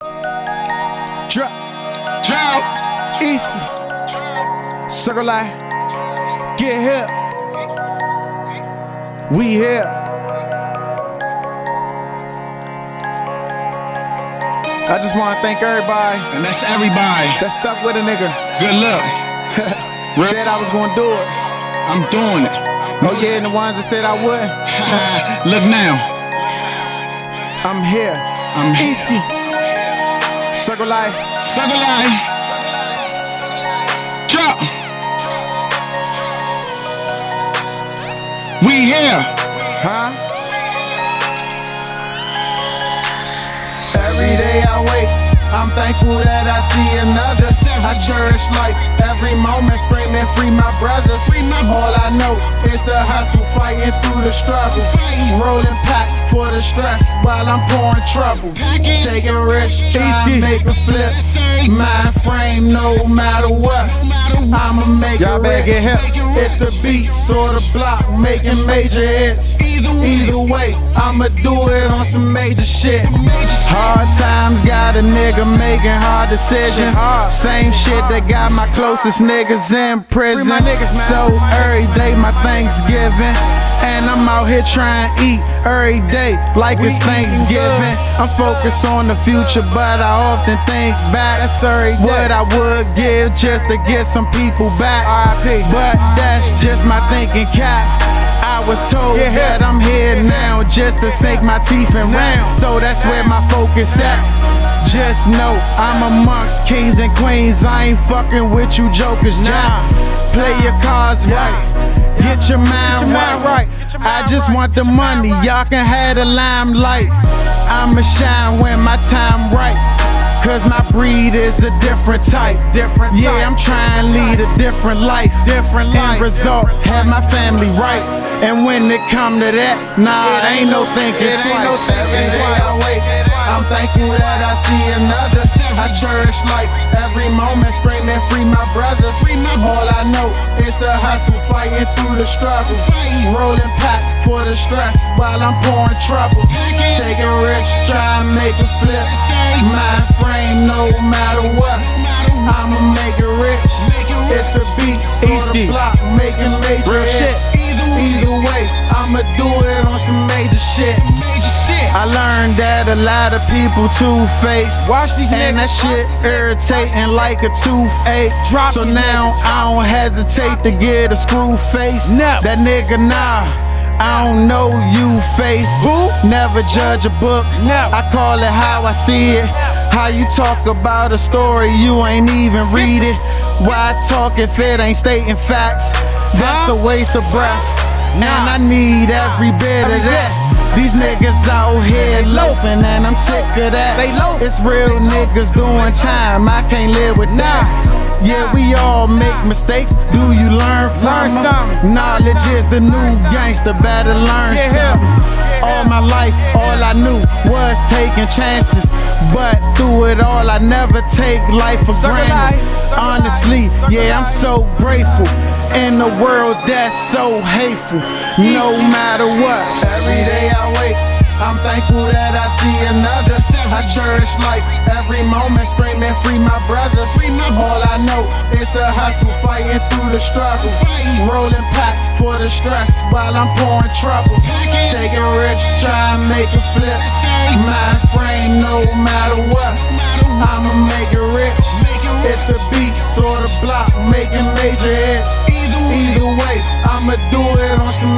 Drop. Drop. Easy. Circle life. Get here. We here. I just want to thank everybody And that's everybody. that stuck with a nigga. Good luck. Said I was gonna do it. I'm doing it. Oh yeah, and the ones that said I wouldn't. Look now. I'm here. I'm here. Easy. Circle life. Circle line. Drop. We here. Huh? Every day I wake, I'm thankful that I see another. I cherish life every moment, screaming free my brothers. Free my All I know is the hustle, fighting through the struggle. Rolling pack for the stress while I'm pouring trouble. Taking risks, trying to make a flip. Mind frame, no matter what. I'ma make Y'all it rich. hip. It's the beats or the block, making major hits. Either way. I'ma do it on some major shit. Hard times got a nigga making hard decisions. Same shit that got my closest niggas in prison. my niggas, man. So every day my Thanksgiving. And I'm out here trying to eat every day like We it's Thanksgiving. I'm focused on the future, but I often think back. That's every day. What I would give just to get some people back. But that's just my thinking cap. I was told that I'm here now just to sink my teeth in round. So that's where my focus at. Just know I'm amongst kings and queens. I ain't fucking with you jokers now. Play your cards right. Get your mind, your mind right. right. Get your I just right. want the Get money. right. Y'all can have the limelight. I'ma shine when my time right. Cause my breed is a different type. Different Yeah, type. I'm trying to lead a different life. Different life. End result, have my family right. And when it come to that, nah, it ain't no thinking It twice. ain't no thinking twice. I'm thankful that I see another. I cherish life every moment, screaming free my brothers. All I know is the hustle, fighting through the struggle. Rolling pack for the stress while I'm pouring trouble. Taking risks, try and make a flip. Mind frame, no matter what. I'ma make it rich. It's the beats on the Easy. block, making major Real shit. Either way, I'ma do it on some major shit. I learned that a lot of people two-faced. Watch these And that niggas. shit irritating like a toothache. Drop so now niggas. I don't hesitate to get a screw face. Never. That nigga, nah. I don't know you face. Who? Never judge a book. Never. I call it how I see it. How you talk about a story, you ain't even read it. Why talk if it ain't stating facts? That's a waste of breath. And I need every bit of that. These niggas out here loafing, and I'm sick of that. They loaf. It's real niggas doing time. I can't live with that. Yeah, we all make mistakes. Do you learn from Learn 'em? something. Knowledge is the new gangster. Better learn something. All my life, all I knew was taking chances. But through it all, I never take life for granted. Honestly, yeah, I'm so grateful. In a world that's so hateful, no matter what. Every day I wake, I'm thankful that I see another. I cherish life every moment, screaming free my brothers. All I know is the hustle, fighting through the struggle. Rolling pack for the stress while I'm pouring trouble. Taking risks, try and make a flip. Mind frame, no matter what. I'ma make it rich. It's the beats or the block, making major hits. I'ma do it on some